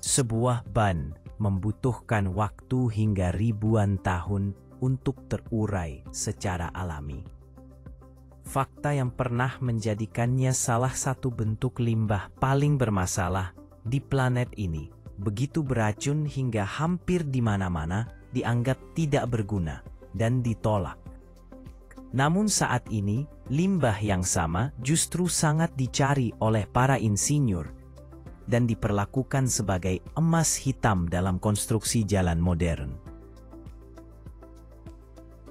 Sebuah ban membutuhkan waktu hingga ribuan tahun untuk terurai secara alami. Fakta yang pernah menjadikannya salah satu bentuk limbah paling bermasalah di planet ini begitu beracun hingga hampir di mana-mana dianggap tidak berguna dan ditolak. Namun saat ini, limbah yang sama justru sangat dicari oleh para insinyur dan diperlakukan sebagai emas hitam dalam konstruksi jalan modern.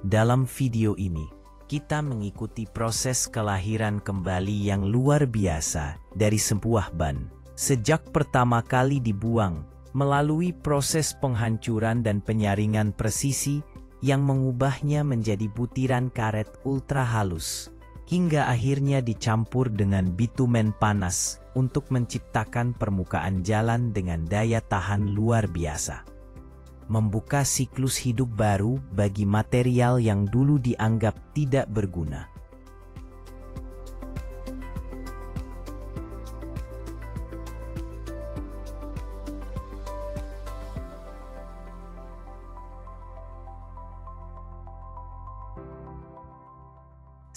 Dalam video ini, kita mengikuti proses kelahiran kembali yang luar biasa dari sebuah ban. Sejak pertama kali dibuang, melalui proses penghancuran dan penyaringan presisi yang mengubahnya menjadi butiran karet ultra halus hingga akhirnya dicampur dengan bitumen panas untuk menciptakan permukaan jalan dengan daya tahan luar biasa. Membuka siklus hidup baru bagi material yang dulu dianggap tidak berguna.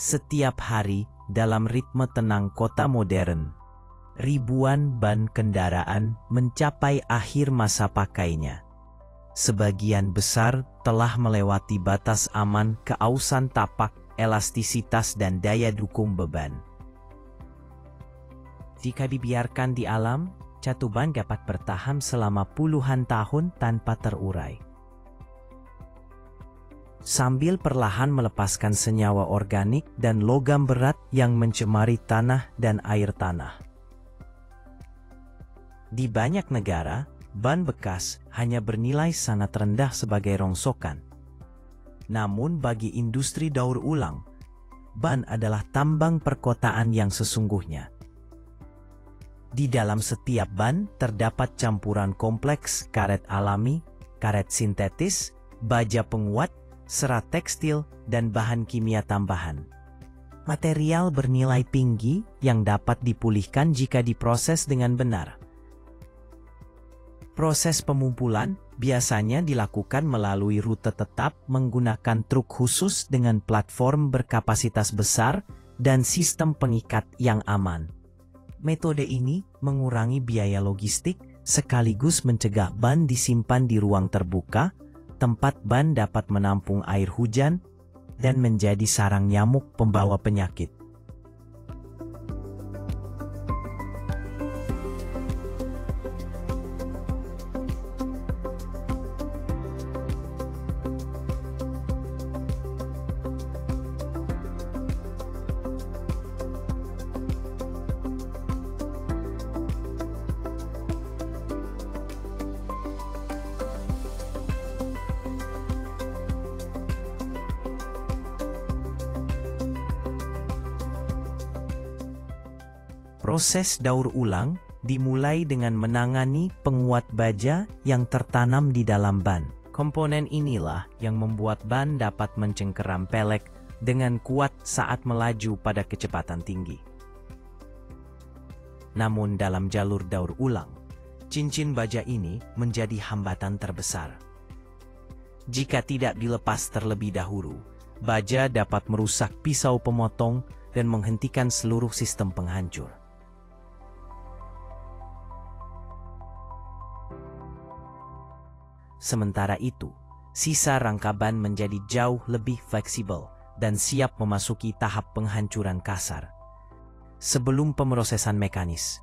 Setiap hari dalam ritme tenang kota modern, ribuan ban kendaraan mencapai akhir masa pakainya. Sebagian besar telah melewati batas aman keausan tapak, elastisitas dan daya dukung beban. Jika dibiarkan di alam, catuban dapat bertahan selama puluhan tahun tanpa terurai sambil perlahan melepaskan senyawa organik dan logam berat yang mencemari tanah dan air tanah. Di banyak negara, ban bekas hanya bernilai sangat rendah sebagai rongsokan. Namun bagi industri daur ulang, ban adalah tambang perkotaan yang sesungguhnya. Di dalam setiap ban terdapat campuran kompleks karet alami, karet sintetis, baja penguat, serat tekstil, dan bahan kimia tambahan. Material bernilai tinggi yang dapat dipulihkan jika diproses dengan benar. Proses pemumpulan biasanya dilakukan melalui rute tetap menggunakan truk khusus dengan platform berkapasitas besar dan sistem pengikat yang aman. Metode ini mengurangi biaya logistik sekaligus mencegah ban disimpan di ruang terbuka tempat ban dapat menampung air hujan dan menjadi sarang nyamuk pembawa penyakit. Proses daur ulang dimulai dengan menangani penguat baja yang tertanam di dalam ban. Komponen inilah yang membuat ban dapat mencengkeram pelek dengan kuat saat melaju pada kecepatan tinggi. Namun dalam jalur daur ulang, cincin baja ini menjadi hambatan terbesar. Jika tidak dilepas terlebih dahulu, baja dapat merusak pisau pemotong dan menghentikan seluruh sistem penghancur. Sementara itu, sisa rangkaban menjadi jauh lebih fleksibel dan siap memasuki tahap penghancuran kasar. Sebelum pemrosesan mekanis,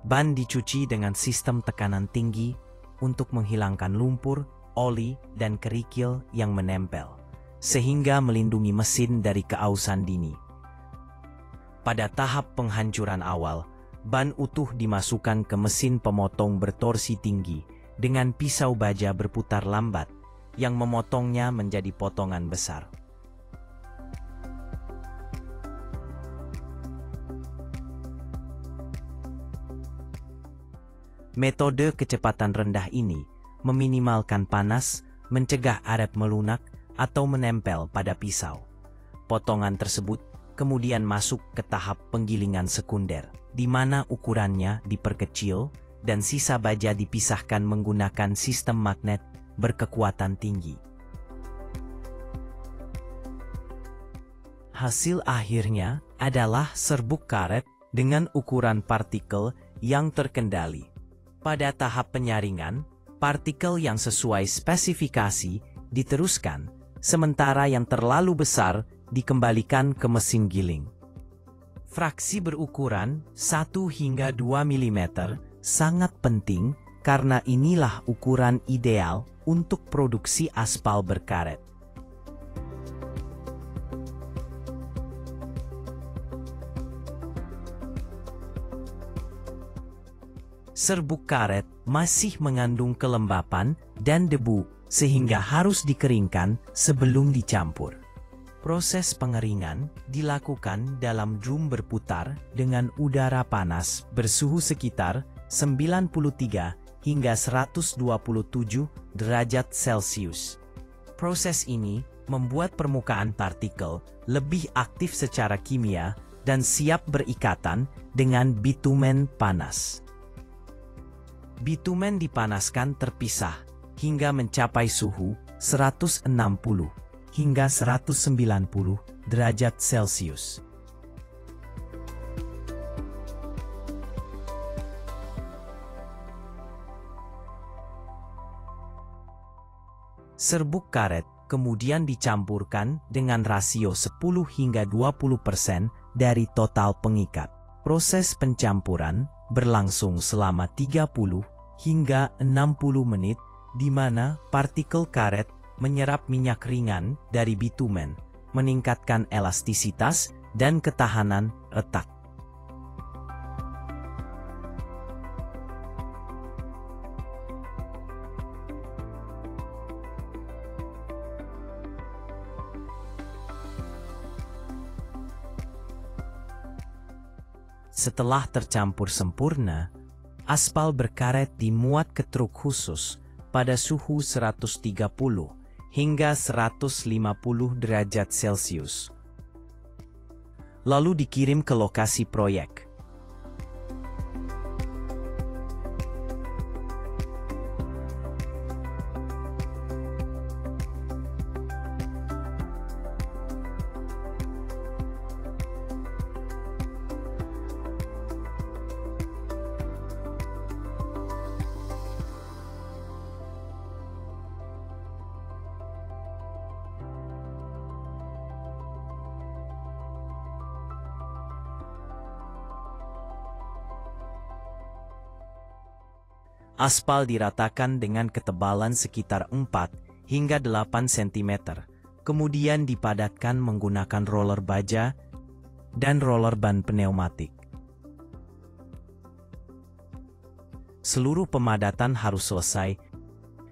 ban dicuci dengan sistem tekanan tinggi untuk menghilangkan lumpur, oli, dan kerikil yang menempel, sehingga melindungi mesin dari keausan dini. Pada tahap penghancuran awal, ban utuh dimasukkan ke mesin pemotong bertorsi tinggi dengan pisau baja berputar lambat yang memotongnya menjadi potongan besar. Metode kecepatan rendah ini meminimalkan panas, mencegah aret melunak atau menempel pada pisau. Potongan tersebut kemudian masuk ke tahap penggilingan sekunder, di mana ukurannya diperkecil dan sisa baja dipisahkan menggunakan sistem magnet berkekuatan tinggi. Hasil akhirnya adalah serbuk karet dengan ukuran partikel yang terkendali. Pada tahap penyaringan, partikel yang sesuai spesifikasi diteruskan, sementara yang terlalu besar dikembalikan ke mesin giling. Fraksi berukuran 1 hingga 2 mm sangat penting karena inilah ukuran ideal untuk produksi aspal berkaret. Serbuk karet masih mengandung kelembapan dan debu sehingga harus dikeringkan sebelum dicampur. Proses pengeringan dilakukan dalam drum berputar dengan udara panas bersuhu sekitar 93 hingga 127 derajat Celcius. Proses ini membuat permukaan partikel lebih aktif secara kimia dan siap berikatan dengan bitumen panas. Bitumen dipanaskan terpisah hingga mencapai suhu 160 hingga 190 derajat Celcius. Serbuk karet kemudian dicampurkan dengan rasio 10 hingga 20% persen dari total pengikat. Proses pencampuran berlangsung selama 30 hingga 60 menit di mana partikel karet menyerap minyak ringan dari bitumen, meningkatkan elastisitas dan ketahanan retak. Setelah tercampur sempurna, aspal berkaret dimuat ke truk khusus pada suhu 130 hingga 150 derajat Celcius. Lalu dikirim ke lokasi proyek. Aspal diratakan dengan ketebalan sekitar 4 hingga 8 cm, kemudian dipadatkan menggunakan roller baja dan roller ban pneumatik. Seluruh pemadatan harus selesai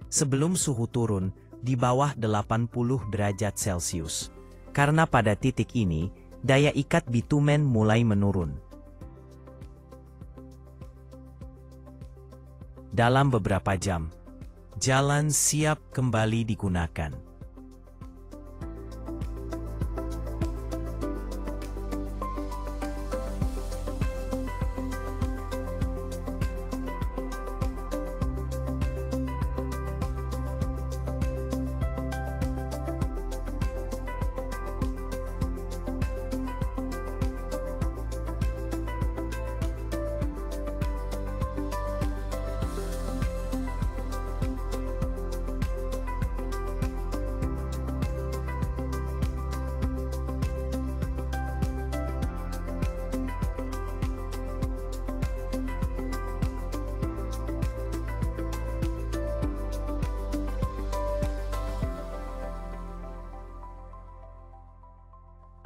sebelum suhu turun di bawah 80 derajat Celcius, karena pada titik ini daya ikat bitumen mulai menurun. Dalam beberapa jam. Jalan siap kembali digunakan.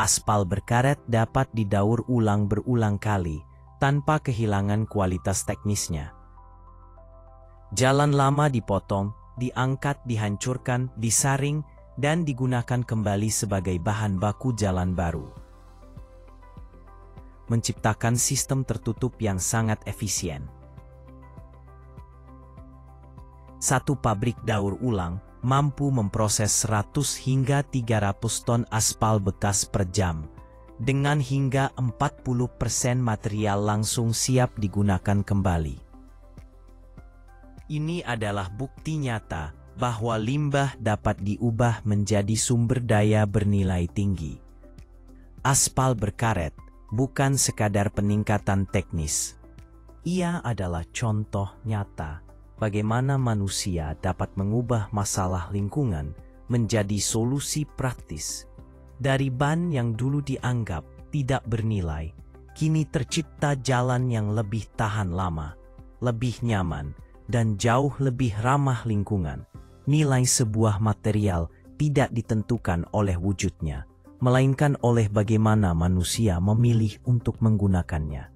Aspal berkaret dapat didaur ulang berulang kali tanpa kehilangan kualitas teknisnya. Jalan lama dipotong, diangkat, dihancurkan, disaring, dan digunakan kembali sebagai bahan baku jalan baru. Menciptakan sistem tertutup yang sangat efisien. Satu pabrik daur ulang mampu memproses 100 hingga 300 ton aspal bekas per jam, dengan hingga 40% material langsung siap digunakan kembali. Ini adalah bukti nyata bahwa limbah dapat diubah menjadi sumber daya bernilai tinggi. Aspal berkaret bukan sekadar peningkatan teknis. Ia adalah contoh nyata bagaimana manusia dapat mengubah masalah lingkungan menjadi solusi praktis. Dari ban yang dulu dianggap tidak bernilai, kini tercipta jalan yang lebih tahan lama, lebih nyaman, dan jauh lebih ramah lingkungan. Nilai sebuah material tidak ditentukan oleh wujudnya, melainkan oleh bagaimana manusia memilih untuk menggunakannya.